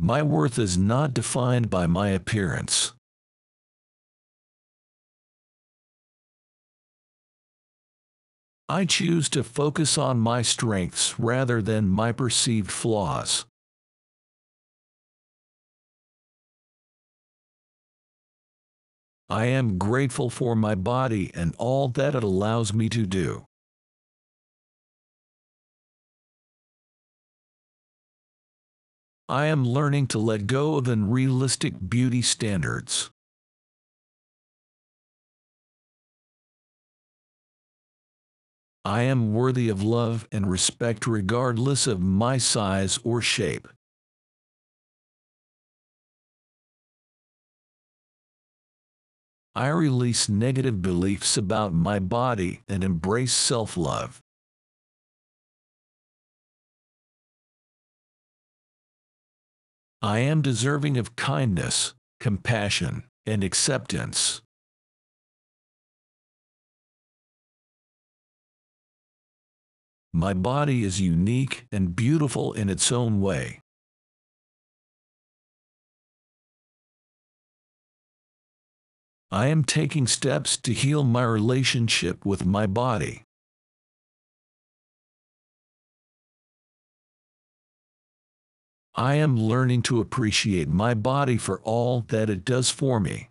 My worth is not defined by my appearance. I choose to focus on my strengths rather than my perceived flaws. I am grateful for my body and all that it allows me to do. I am learning to let go of unrealistic beauty standards. I am worthy of love and respect regardless of my size or shape. I release negative beliefs about my body and embrace self-love. I am deserving of kindness, compassion, and acceptance. My body is unique and beautiful in its own way. I am taking steps to heal my relationship with my body. I am learning to appreciate my body for all that it does for me.